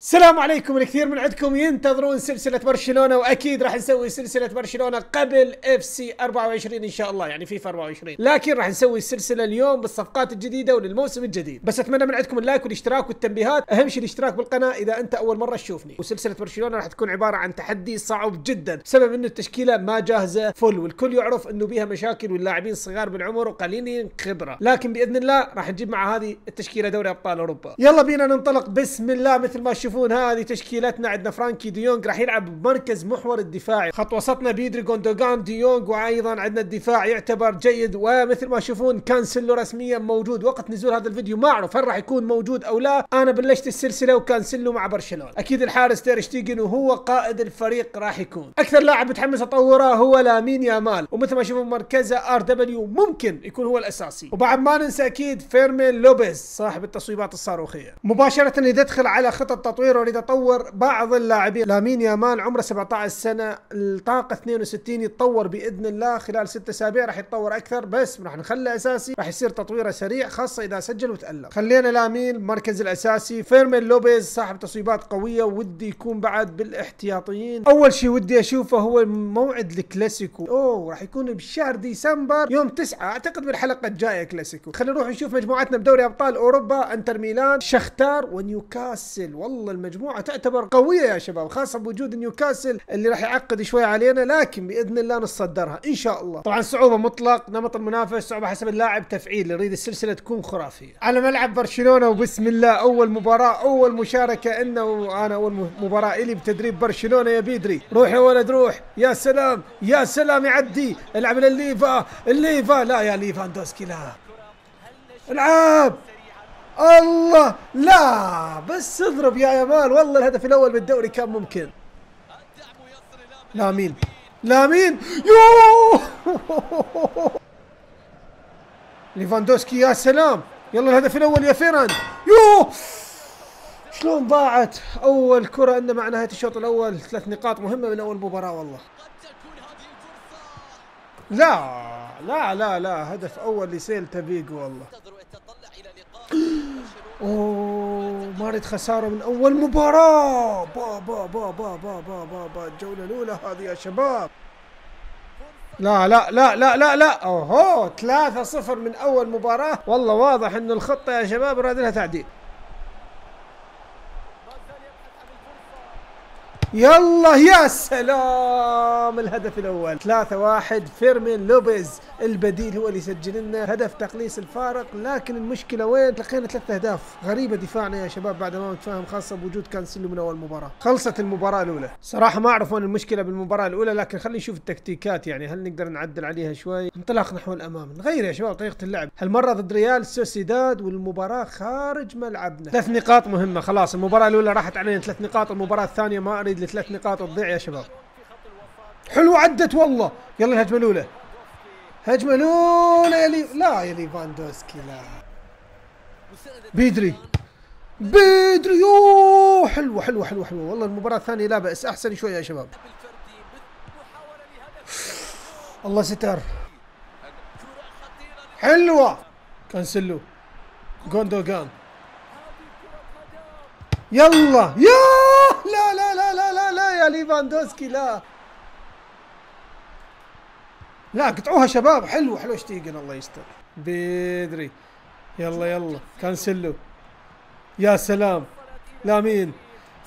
السلام عليكم الكثير من عندكم. ينتظرون سلسلة برشلونة وأكيد راح نسوي سلسلة برشلونة قبل FC 24 إن شاء الله يعني فيفا 24 لكن راح نسوي السلسلة اليوم بالصفقات الجديدة وللموسم الجديد. بس أتمنى من عندكم اللايك والاشتراك والتنبيهات. أهم شيء الاشتراك بالقناة إذا أنت أول مرة تشوفني. وسلسلة برشلونة راح تكون عبارة عن تحدي صعب جدا بسبب إنه التشكيلة ما جاهزة full والكل يعرف إنه بيها مشاكل واللاعبين صغار بالعمر وقليلين خبرة. لكن بإذن الله راح نجيب مع هذه التشكيلة دوري أبطال أوروبا. يلا بينا ننطلق. بسم الله مثل ما تشوفون هذه تشكيلتنا عندنا فرانكي ديونج راح يلعب بمركز محور الدفاعي. خط وسطنا بيدري جوندوجان ديونج وأيضا عندنا الدفاع يعتبر جيد. ومثل ما تشوفون كانسلو رسميا موجود. وقت نزول هذا الفيديو ما أعرف هل راح يكون موجود أو لا. أنا بلشت السلسلة وكانسلو مع برشلونة. أكيد الحارس تير شتيجن وهو قائد الفريق راح يكون. أكثر لاعب متحمس أطوره هو لامين يامال. ومثل ما تشوفون مركزه RW ممكن يكون هو الأساسي. وبعد ما ننسى أكيد فيرمين لوبيز صاحب التصويبات الصاروخية. مباشرة اذا ادخل على خطط تطوير اريد اطور بعض اللاعبين. لامين يامال عمره 17 سنة الطاقة 62 يتطور بإذن الله. خلال ست أسابيع راح يتطور أكثر بس راح نخليه أساسي راح يصير تطويره سريع خاصة إذا سجل وتألق. خلينا لامين المركز الأساسي. فيرمين لوبيز صاحب تصويبات قوية ودي يكون بعد بالاحتياطيين. أول شيء ودي أشوفه هو موعد الكلاسيكو. أوه راح يكون بشهر ديسمبر يوم 9 أعتقد بالحلقة الجاية كلاسيكو. خلينا نروح نشوف مجموعتنا بدوري أبطال أوروبا إنتر ميلان شختار ونيوكاسل. والله المجموعة تعتبر قوية يا شباب خاصة بوجود نيوكاسل اللي راح يعقد شوي علينا لكن بإذن الله نتصدرها إن شاء الله. طبعا صعوبة مطلق نمط المنافس صعوبة حسب اللاعب تفعيل يريد السلسلة تكون خرافية. على ملعب برشلونة وبسم الله أول مباراة أول مشاركة إنه وأنا أول مباراة إلي بتدريب برشلونة يا بيدري. روح يا ولد روح. يا سلام يا سلام يعدي العب للليفا الليفا لا يا ليفاندوسكي لا. العب. الله لا بس اضرب يا يمال والله الهدف الأول بالدوري كان ممكن. لامين لامين يوه! ليفاندوسكي يا سلام. يلا الهدف الأول يا فيران. يوه! شلون ضاعت أول كرة؟ عندنا مع نهاية الشوط الأول ثلاث نقاط مهمة من أول مباراة والله. لا لا لا لا هدف أول لسيلتا فيجو والله. أوه مارد خسارة من أول مباراة. با با با با با با با, با. الجولة الأولى هذه يا شباب. لا لا لا لا لا لا. أوهو 3-0 من أول مباراة. والله واضح إنه الخطة يا شباب راد لها تعديل. يلا يا سلام! الهدف الأول. 3 1 فيرمين لوبيز البديل هو اللي يسجل لنا هدف تقليص الفارق. لكن المشكلة وين؟ لقينا ثلاث أهداف غريبة دفاعنا يا شباب بعد ما نتفاهم خاصة بوجود كانسيلو من أول مباراة. خلصت المباراة الأولى. صراحة ما أعرف وين المشكلة بالمباراة الأولى لكن خلينا نشوف التكتيكات يعني. هل نقدر نعدل عليها شوي؟ انطلاق نحو الامام نغير يا شباب طريقة اللعب. هالمرة ضد ريال سوسيداد والمباراة خارج ملعبنا. ثلاث نقاط مهمة خلاص. المباراة الأولى راحت علينا ثلاث نقاط المباراة الثانية ما أريد لثلاث نقاط تضيع يا شباب. حلو عدت والله. يلا الهجمة الأولى. هجمة الأولى يا لي لا يا ليفاندوسكي لا. بيدري. بيدري. يوه حلوة حلوة حلوة حلوة. والله المباراة الثانية لا بأس. أحسن شوي يا شباب. الله ستر. حلوة. كانسلو جوندوجان. يلا. يا ليفاندوسكي لا. لا قطعوها شباب. حلو حلو. شتيجن الله يستر. بيدري يلا يلا. كانسلو يا سلام. لامين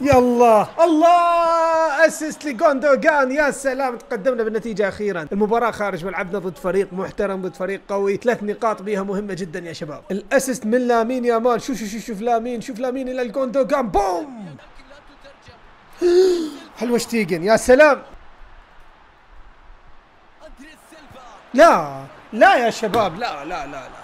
يلا. الله! assist لجوندوجان يا سلام. تقدمنا بالنتيجة أخيرا. المباراة خارج ملعبنا ضد فريق محترم ضد فريق قوي. ثلاث نقاط بيها مهمة جدا يا شباب. ال assist من لامين يامال؟ شوف شوف شوف لامين شوف لامين إلى الجوندوجان بوم! حلوة شتيجن. يا سلام. لا لا يا شباب لا لا لا لا.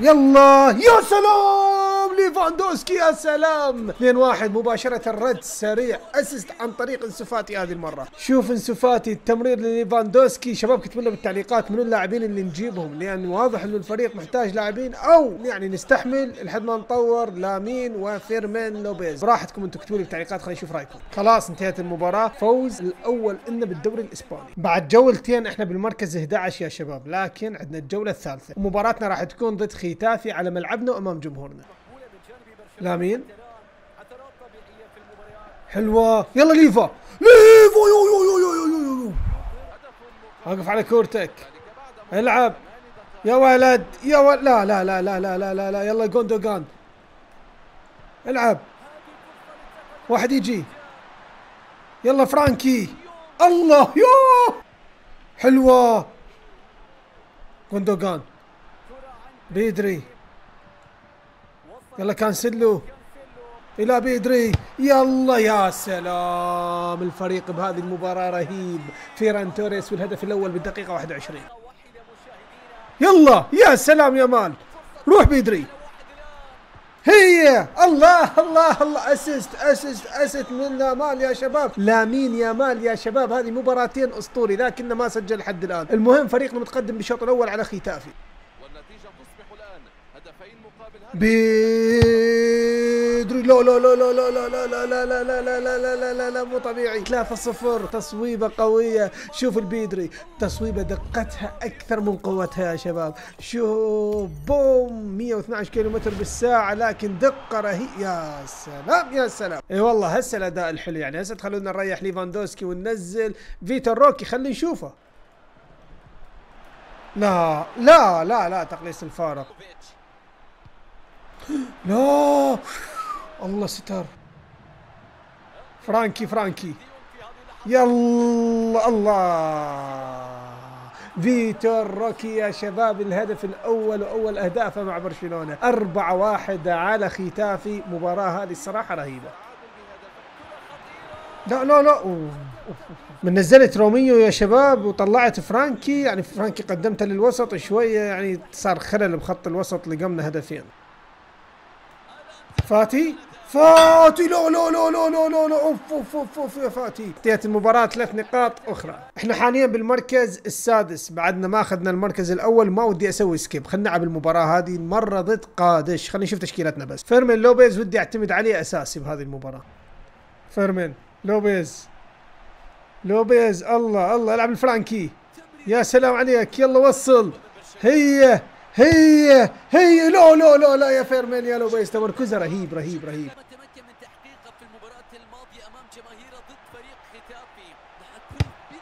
يلا يا سلام! ليفاندوسكي يا سلام 2 1 مباشرة الرد سريع. assist عن طريق انسوفاتي هذه المرة. شوف انسوفاتي التمرير لليفاندوسكي. شباب كتبوا لنا بالتعليقات من اللاعبين اللي نجيبهم. لأن واضح إنه الفريق محتاج لاعبين أو يعني نستحمل لحد ما نطور لامين وفيرمين لوبيز. براحتكم أنتم اكتبوا لي بالتعليقات خلينا نشوف رأيكم. خلاص انتهت المباراة. فوز الأول لنا بالدوري الإسباني. بعد جولتين إحنا بالمركز 11 يا شباب لكن عندنا الجولة الثالثة. ومباراتنا راح تكون ضد ختافي على ملعبنا وأمام جمهورنا. لامين حلوة. يلا ليفا. ليفا يو يو يو يو يو يو يو. وقف على كورتك. العب. يا ولد يا ولد. لا لا لا لا لا لا لا, لا. يلا جوندوغان. العب. واحد يجي. يلا فرانكي. الله يو حلوة. جوندوغان. بيدري. يلا كانسلو إلى بيدري يلا يا سلام. الفريق بهذه المباراة رهيب. فيران توريس والهدف الأول بالدقيقة 21 يلا يا سلام يامال روح بيدري هي. الله الله الله. assist assist assist من مال يا شباب. لامين يامال يا شباب. هذه مباراتين أسطوري لكنه ما سجل لحد الآن. المهم فريقنا متقدم بالشوط الأول على ختافي. بيدري لا لا لا لا لا لا لا لا لا لا لا لا لا لا لا لا لا مو طبيعي 3-0 تصويبه قويه شوف البيدري تصويبه دقتها أكثر من قوتها يا شباب شوف بوم 112 كيلو متر بالساعة لكن دقه رهيبه يا سلام يا سلام اي والله هسه الاداء الحلو يعني هسه تخلونا نريح ليفاندوسكي وننزل فيتر روكي خلينا نشوفه لا لا لا لا تقليص الفارق لا. الله ستر فرانكي فرانكي. يلا الله. فيتور روكي يا شباب الهدف الأول وأول اهدافه مع برشلونة. 4 1 على ختافي مباراة هذه الصراحة رهيبة. لا لا لا. من نزلت روميو يا شباب وطلعت فرانكي. يعني فرانكي قدمته للوسط شوية يعني صار خلل بخط الوسط لقمنا هدفين. فاتي؟ فاتي لا لا لا لا لا لا لا أوف أوف أوف أوف يا فاتي. انتهت المباراة ثلاث نقاط أخرى. إحنا حاليا بالمركز السادس. بعدنا ما أخذنا المركز الأول ما ودي أسوي skip. خلينا نلعب المباراة هذه مرة ضد قادش. خلينا نشوف تشكيلتنا بس. فيرمين لوبيز ودي أعتمد عليه أساسي بهذه المباراة. فيرمين لوبيز. لوبيز الله الله ألعب الفرانكي. يا سلام عليك. يلا وصل. هي هي هي لا لا لا لا يا فيرمين يا لوبيز تمركزه رهيب رهيب رهيب.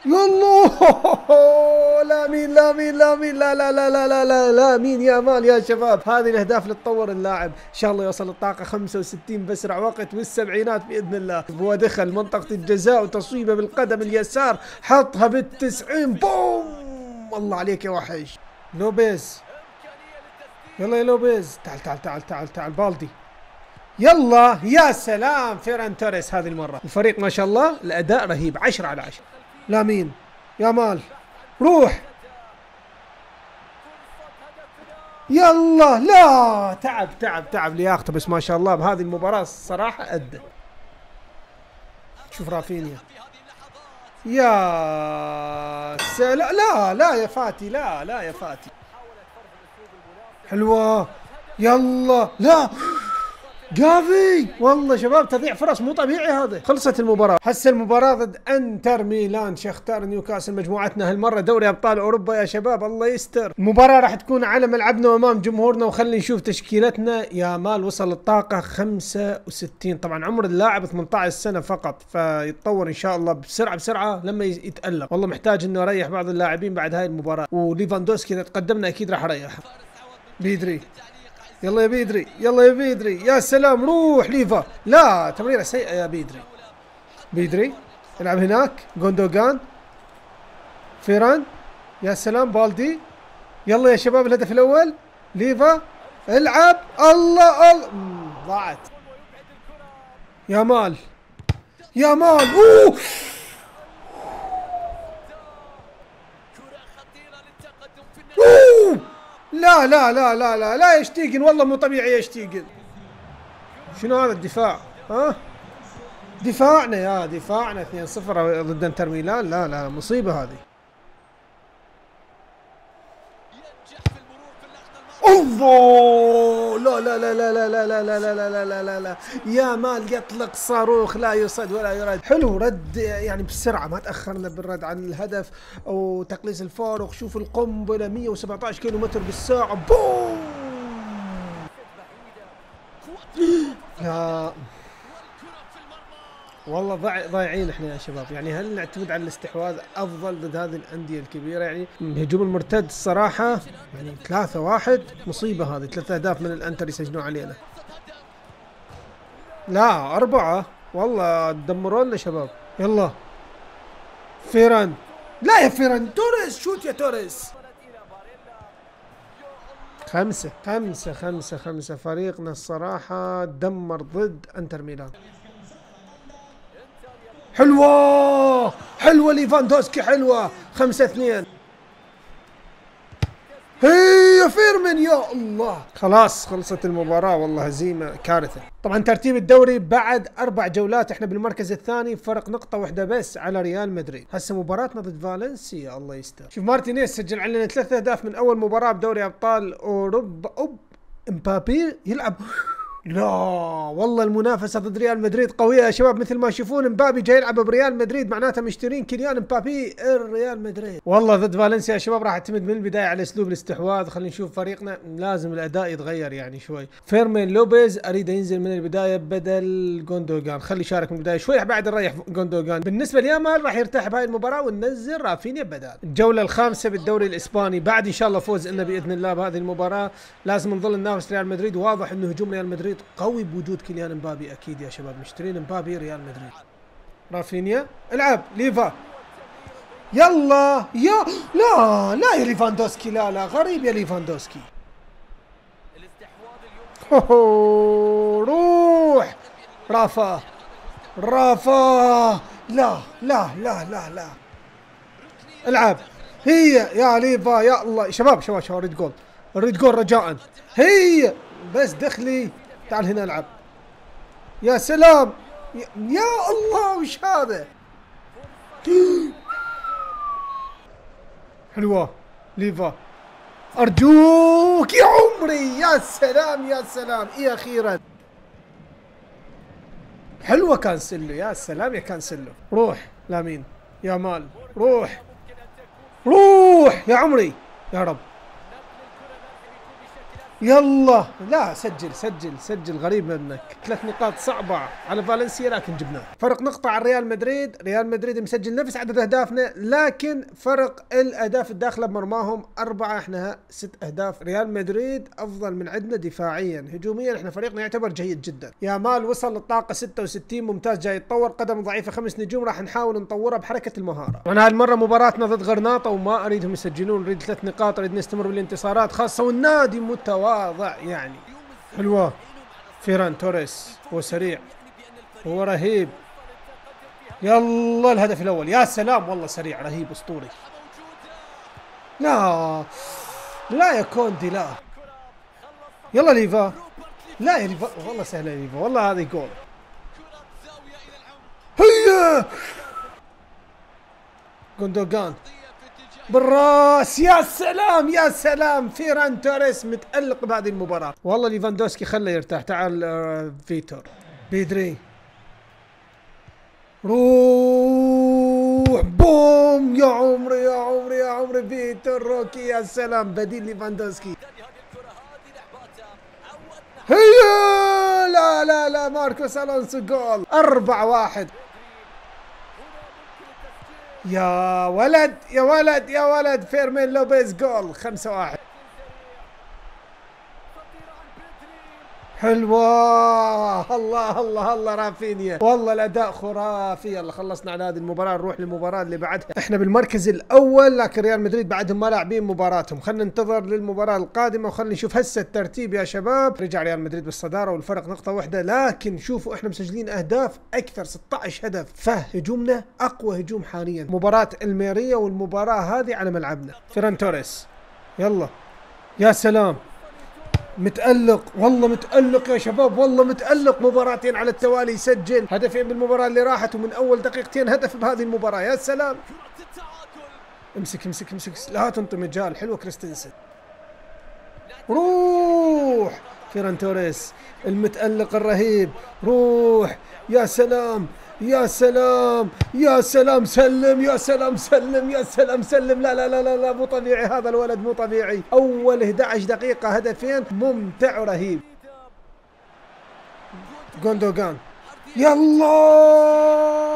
يلا لا مين لا مين لا مين لا لا لا لا لا لا لا مين يا مال يا شباب؟ هذه الأهداف اللي تطور اللاعب. إن شاء الله يوصل الطاقة 65 باسرع وقت والسبعينات بإذن الله. هو دخل منطقة الجزاء وتصويبه بالقدم اليسار حطها بالتسعين. بوم! الله عليك يا وحش. لوبيز يلا يا لوبيز تعال تعال تعال تعال تعال بالدي. يلا يا سلام فيران توريس هذه المرة. الفريق ما شاء الله الأداء رهيب 10 على 10 لامين يامال روح. يلا لا تعب تعب تعب لياقته بس ما شاء الله بهذه المباراة الصراحة أدى. شوف رافينيا. يا سلام لا لا يا فاتي لا لا يا فاتي. حلوة. يلا. لا. جافي والله شباب تضيع فرص مو طبيعي هذا خلصت المباراة. هسه المباراة ضد انتر ميلان. شختار نيوكاسل مجموعتنا هالمرة. دوري أبطال أوروبا يا شباب. الله يستر. المباراة راح تكون على ملعبنا وأمام جمهورنا. وخلينا نشوف تشكيلتنا. يامال وصل الطاقة 65 طبعا عمر اللاعب 18 سنة فقط. فيتطور إن شاء الله بسرعة بسرعة لما يتألق. والله محتاج إنه اريح بعض اللاعبين بعد هاي المباراة. وليفاندوسكي إذا تقدمنا أكيد راح أريحه. بيدري. يلا يا بيدري يلا يا بيدري. يا سلام روح ليفا. لا تمريرة سيئة يا بيدري. بيدري العب هناك. جوندوغان فيران. يا سلام بالدي. يلا يا شباب الهدف الأول. ليفا. العب. الله الله. ضاعت. يامال. يامال. أوه. أوه. لا لا لا لا لا لا يشتيقن. والله مو طبيعي يشتيقن. شنو هذا الدفاع؟ ها؟ دفاعنا يا دفاعنا 2-0 ضد انتر ميلان. لا لا مصيبة هذه. الله لا لا لا لا لا لا لا لا لا لا لا لا لا يا مال يطلق صاروخ لا يصد ولا يرد حلو رد يعني بسرعة ما تاخرنا بالرد عن الهدف وتقليص الفارق شوف القنبله 117 كيلو متر بالساعة بوم يا والله ضايع ضايعين إحنا يا شباب. يعني هل نعتمد على الاستحواذ أفضل ضد هذه الأندية الكبيرة؟ يعني الهجوم المرتد الصراحة يعني ثلاثة واحد مصيبة هذه. ثلاثة أهداف من الأنتر يسجلون علينا. لا أربعة. والله دمرونا شباب. يلا. فيران. لا يا فيران. توريس شوت يا توريس. خمسة خمسة خمسة خمسة. فريقنا الصراحة دمر ضد أنتر ميلان. حلوة! حلوة ليفاندوسكي حلوة. خمسة اثنين. هي فيرمين يا الله. خلاص خلصت المباراة. والله هزيمة كارثة. طبعا ترتيب الدوري بعد أربع جولات. إحنا بالمركز الثاني فرق نقطة واحدة بس على ريال مدريد. هسه مباراتنا ضد فالنسيا الله يستر. شوف مارتينيز سجل علينا ثلاث أهداف من أول مباراة بدوري أبطال أوروبا. أوب إمبابي يلعب. لا والله المنافسة ضد ريال مدريد قوية يا شباب مثل ما تشوفون مبابي جاي يلعب بريال مدريد معناته مشترين كيليان مبابي الريال مدريد. والله ضد فالنسيا يا شباب راح اعتمد من البداية على أسلوب الاستحواذ خلينا نشوف فريقنا لازم الأداء يتغير يعني شوي. فيرمين لوبيز أريد ينزل من البداية بدل جوندوجان خلي يشارك من البداية شوي بعد نريح جوندوجان بالنسبة ليامال راح يرتاح بهاي المباراة وننزل رافينيا بدال. الجولة الخامسة بالدوري الإسباني بعد إن شاء الله فوز لنا بإذن الله بهذه المباراة. لازم نظل ننافس ريال مدريد واضح إنه هجوم ريال مدريد قوي بوجود كيليان مبابي أكيد يا شباب. مشترين مبابي ريال مدريد. رافينيا العب. ليفا. يلا. يا. لا. لا يا ليفاندوسكي. لا لا. غريب يا ليفاندوسكي. روح. رافا. رافا. لا لا لا لا لا. العب. هي يا ليفا. يا الله. شباب شباب شباب اريد جول. اريد جول رجاء. هي. بس دخلي. تعال هنا العب. يا سلام. يا, الله وش هذا؟ حلوة. ليفا. أرجوك يا عمري. يا سلام يا سلام. إيه أخيرا؟ حلوة كانسلو يا سلام يا كانسلو روح لامين. يا مال. روح. روح يا عمري. يا رب. يلا. لا سجل سجل سجل غريب منك. ثلاث نقاط صعبة على فالنسيا لكن جبناه. فرق نقطة عن ريال مدريد. ريال مدريد مسجل نفس عدد أهدافنا لكن فرق الأهداف الداخلة بمرماهم أربعة إحنا ست أهداف. ريال مدريد أفضل من عندنا دفاعيا. هجوميا إحنا فريقنا يعتبر جيد جدا. يا مال وصل للطاقة 66 ممتاز جاي يتطور. قدم ضعيفة خمس نجوم راح نحاول نطورها بحركة المهارة. طبعا هالمرة مباراتنا ضد غرناطة وما أريدهم يسجلون. نريد ثلاث نقاط نريد نستمر بالانتصارات خاصة والنادي متواضع. متواضع يعني. حلوة. فيران توريس هو سريع. هو رهيب. يلا الهدف الأول. يا سلام والله سريع رهيب أسطوري. لا لا يا كوندي لا يلا ليفا. لا يا ليفا والله سهلة ليفا. والله هذه جول. هيا! جوندوجان بالراس. يا سلام يا سلام. فيران توريس متألق بهذه المباراة. والله ليفاندوسكي خله يرتاح. تعال آه، فيتور. بيدري. روح. بوم. يا عمري يا عمري يا عمري. فيتور روكي يا سلام. بديل ليفاندوسكي. هيا! لا لا لا. ماركوس ألونسو جول. أربعة واحد. يا ولد يا ولد يا ولد فيرمين لوبيز جول 5-1 حلوة. الله الله الله رافينيا. والله الأداء خرافي. يلا خلصنا على هذه المباراة نروح للمباراة اللي بعدها. إحنا بالمركز الأول لكن ريال مدريد بعدهم ما لاعبين مباراتهم. خلينا ننتظر للمباراة القادمة وخلينا نشوف هسه الترتيب يا شباب. رجع ريال مدريد بالصدارة والفرق نقطة واحدة. لكن شوفوا إحنا مسجلين أهداف أكثر 16 هدف. فهجومنا أقوى هجوم حاليا. مباراة الميرية والمباراة هذه على ملعبنا. فيران توريس يلا. يا سلام. متألق. والله متألق يا شباب والله متألق. مباراتين على التوالي يسجل هدفين بالمباراة اللي راحت ومن أول دقيقتين هدف بهذه المباراة. يا سلام. امسك امسك امسك. لا تنطي مجال. حلوة كريستنسن. روح! فيران توريس المتألق الرهيب. روح! يا سلام! يا سلام! يا سلام! سلم! يا سلام! سلم! يا سلام! سلم! لا لا لا لا, لا مو طبيعي هذا الولد مو طبيعي. أول 11 دقيقة هدفين ممتع ورهيب. جوندوغان. يلا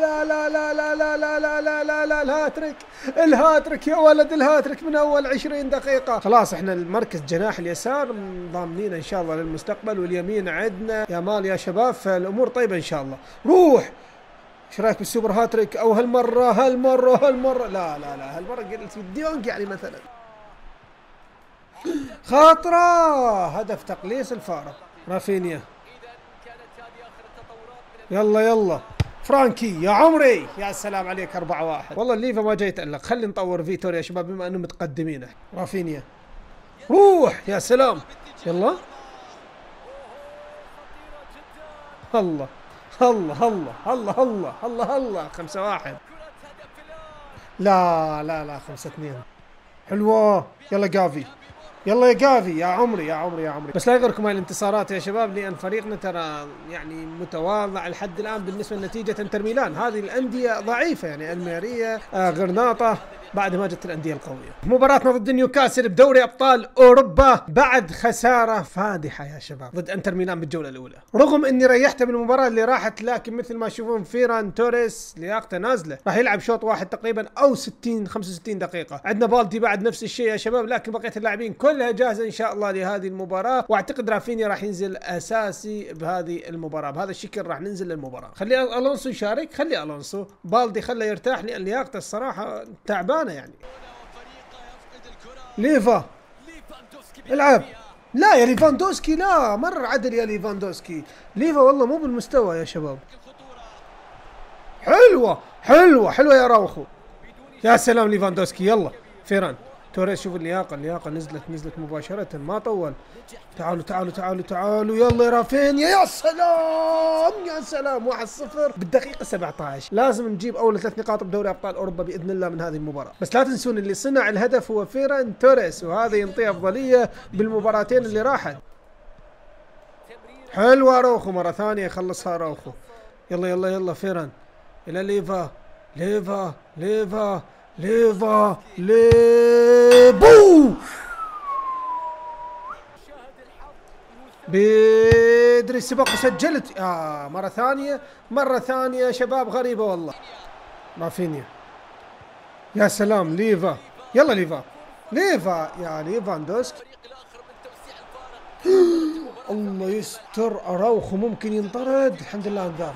لا لا لا لا لا لا لا لا لا لا الهاتريك الهاتريك يا ولد الهاتريك من اول 20 دقيقة خلاص إحنا المركز جناح اليسار ضامنين ان شاء الله للمستقبل واليمين عندنا يامال يا شباب فالامور طيبة ان شاء الله روح إيش رايك بالسوبر هاتريك أو هالمرة هالمرة هالمرة لا لا لا هالمرة قلت ديونج يعني مثلا خاطرة هدف تقليص الفارق رافينيا يلا يلا فرانكي يا عمري يا سلام عليك 4 1 والله الليفا ما جاي يتألق خلي نطور فيتور يا شباب بما انه متقدمين. رافينيا. روح يا سلام. يلا. الله. الله الله الله الله الله الله. خمسة واحد. لا لا لا خمسة اثنين. حلوة. يلا جافي. يلا يا جافي يا عمري يا عمري يا عمري. بس لا يغركم هاي الانتصارات يا شباب لأن فريقنا ترى يعني متواضع لحد الآن بالنسبة لنتيجة إنتر ميلان. هذه الأندية ضعيفة يعني الميريه آه غرناطة. بعد ما جت الأندية القوية. مباراتنا ضد نيوكاسل بدوري أبطال أوروبا بعد خسارة فادحة يا شباب. ضد إنتر ميلان بالجولة الأولى. رغم إني ريحته بالمباراه اللي راحت لكن مثل ما تشوفون فيران توريس لياقته نازلة. راح يلعب شوط واحد تقريبا أو 60 65 دقيقة. عندنا بالدي بعد نفس الشيء يا شباب لكن بقية اللاعبين كلها جاهزة إن شاء الله لهذه المباراة. وأعتقد رافينيا راح ينزل أساسي بهذه المباراة. بهذا الشكل راح ننزل للمباراة. خلي ألونسو يشارك خلي ألونسو. بالدي خله يرتاح لأن لياقته الصراحة تعبانه يعني. ليفا. العب. لا يا ليفاندوسكي لا مر عدل يا ليفاندوسكي. ليفا والله مو بالمستوى يا شباب. حلوة حلوة حلوة يا أراوخو. يا سلام ليفاندوسكي يلا فيران. توريس شوف اللياقة اللياقة نزلت نزلت مباشرة. ما طول. تعالوا تعالوا تعالوا تعالوا. يلا يا رافينيا يا سلام يا سلام. 1-0 بالدقيقة 17 لازم نجيب أول ثلاث نقاط بدوري أبطال أوروبا بإذن الله من هذه المباراة. بس لا تنسون اللي صنع الهدف هو فيران توريس وهذا ينطيه أفضلية بالمباراتين اللي راحت. حلوة روخو مرة ثانية خلصها روخو. يلا يلا يلا فيران. إلى ليفا ليفا ليفا. ليفا ليبو بدري السباق وسجلت آه مرة ثانية مرة ثانية شباب غريبة والله. رافينيا يا سلام ليفا. يلا ليفا. ليفا يا ليفاندوسكي الله يستر اراوخو ممكن ينطرد. الحمد لله أنذار.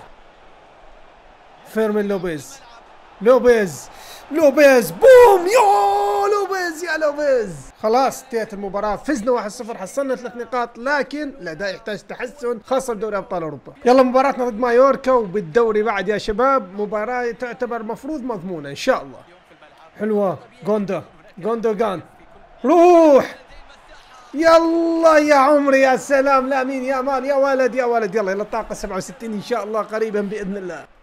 فيرمين لوبيز. لوبيز لوبيز بوم! يا لوبيز يا لوبيز! خلاص انتهت المباراة. فزنا 1-0 حصلنا ثلاث نقاط لكن الأداء يحتاج تحسن خاصة بدوري أبطال أوروبا. يلا مباراتنا ضد مايوركا وبالدوري بعد يا شباب. مباراة تعتبر مفروض مضمونة إن شاء الله. حلوة. جوندا جوندوغان روح! يلا يا عمري يا سلام. لا مين يا مان يا ولد يا ولد يلا يلا الطاقة 67 إن شاء الله قريبا بإذن الله.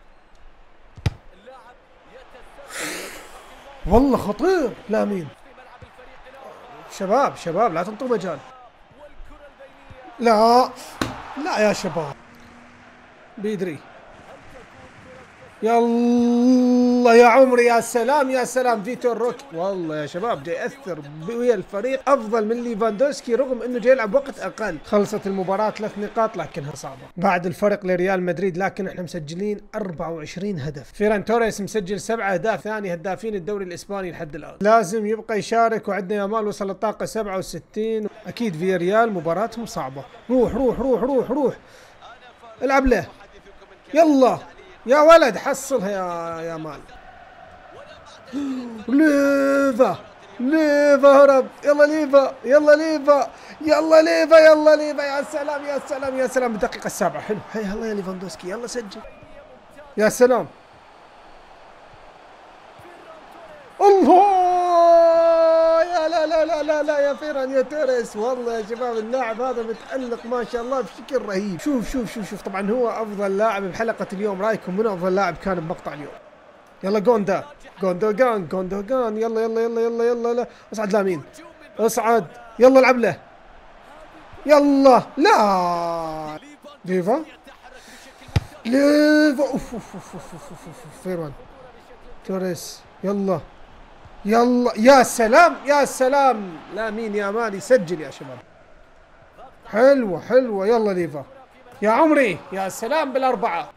والله خطير. لامين شباب شباب لا تنطوا مجال. لا لا يا شباب. بيدري. يلا يا عمري يا سلام يا سلام. فيتور روك والله يا شباب جاي ياثر ويا الفريق. أفضل من ليفاندوسكي رغم إنه جاي يلعب وقت أقل. خلصت المباراة ثلاث نقاط لكنها صعبة. بعد الفرق لريال مدريد لكن إحنا مسجلين 24 هدف. فيران توريس مسجل سبعة أهداف ثاني هدافين الدوري الإسباني لحد الآن. لازم يبقى يشارك وعندنا يامال وصل الطاقة 67 أكيد في ريال مباراتهم صعبه روح روح روح روح روح. العب له. يلا. يا ولد حصلها يا يامال ليفا ليفا هرب. يلا ليفا يلا ليفا يلا ليفا يلا ليفا. يا سلام يا سلام يا سلام. الدقيقة السابعة حلو. هيا يلا يا ليفاندوسكي. يلا سجل. يا سلام. الله! لا لا لا يا فيران يا توريس والله يا شباب اللاعب هذا متألق ما شاء الله بشكل رهيب شوف شوف شوف شوف طبعا هو افضل لاعب بحلقة اليوم رايكم من افضل لاعب كان بمقطع اليوم يلا جوندو جوندوجان جوندوجان يلا يلا يلا يلا يلا, يلا. اصعد لامين اصعد يلا العب له يلا لا ليفا ليفا اوف اوف اوف اوف اوف فيران توريس يلا يلا يا سلام يا سلام. لامين يامال سجل يا شباب. حلوة حلوة. يلا ليفا. يا عمري يا سلام بالأربعة.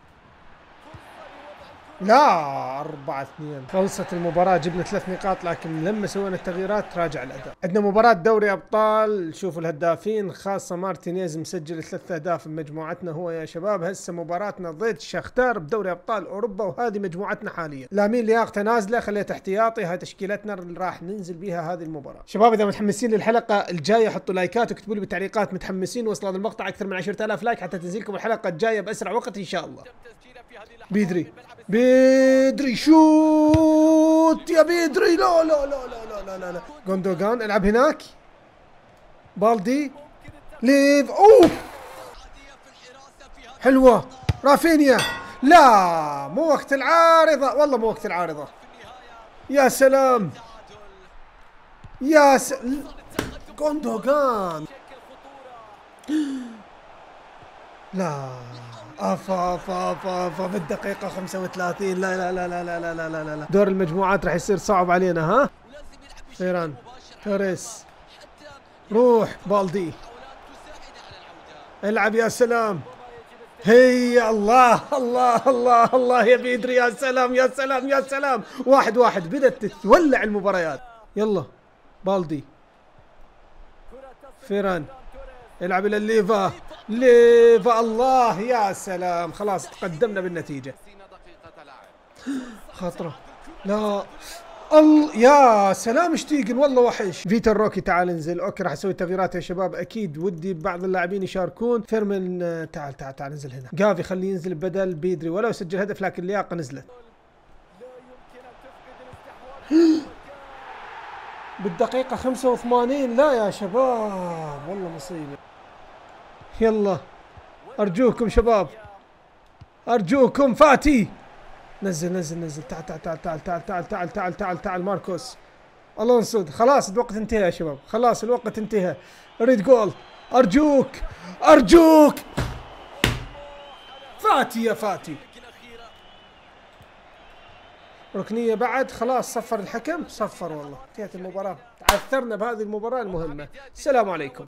لا أربعة اثنين. خلصت المباراة جبنا ثلاث نقاط لكن لما سوينا التغييرات تراجع الأداء. عندنا مباراة دوري أبطال. شوفوا الهدافين خاصة مارتينيز مسجل ثلاث أهداف بمجموعتنا هو يا شباب. هسه مباراتنا ضد شختار بدوري أبطال أوروبا وهذه مجموعتنا حاليا. لامين لياقته نازلة خليته احتياطي. هاي تشكيلتنا اللي راح ننزل بها هذه المباراة. شباب إذا متحمسين للحلقة الجاية حطوا لايكات وكتبوا لي بالتعليقات. متحمسين وصل المقطع أكثر من 10000 لايك حتى تنزلكم الحلقة الجاية بأسرع وقت إن شاء الله. بيدري بيدري شوت يا بيدري لا لا لا لا لا لا لا جوندوجان العب هناك. بالدي. ليف اوف حلوة. رافينيا. لا مو وقت العارضة. والله مو وقت العارضة. يا سلام. يا س... جوندوجان لا. أفا أفا أفا أفا. بالدقيقة 35 لا لا لا لا لا لا لا لا لا لا. دور المجموعات راح يصير صعب علينا ها؟ فيران توريس روح بالدي. العب يا سلام. هي الله الله الله الله. يا بيدري يا سلام يا سلام يا سلام. واحد واحد. بدأت تولع المباريات. يلا بالدي. فيران. العب إلى الليفا. ليفا الله يا سلام. خلاص تقدمنا بالنتيجة. خطرة. لا. الله يا سلام شتيجن والله وحش. فيتر روكي تعال انزل. okay راح أسوي تغييرات يا شباب. أكيد ودي بعض اللاعبين يشاركون. فيرمن تعال تعال تعال انزل هنا. جافي خليه ينزل بدل بيدري. ولو سجل هدف لكن اللياقة نزلت. بالدقيقة 85 لا يا شباب والله مصيبة. يلا ارجوكم شباب ارجوكم فاتي نزل نزل نزل تعال تعال تعال تعال تعال تعال تعال تعال تعال تعال ماركوس الونسو خلاص الوقت انتهى يا شباب خلاص الوقت انتهى اريد جول ارجوك ارجوك فاتي يا فاتي ركنية بعد خلاص صفر الحكم صفر والله انتهت المباراة تعثرنا بهذه المباراة المهمة السلام عليكم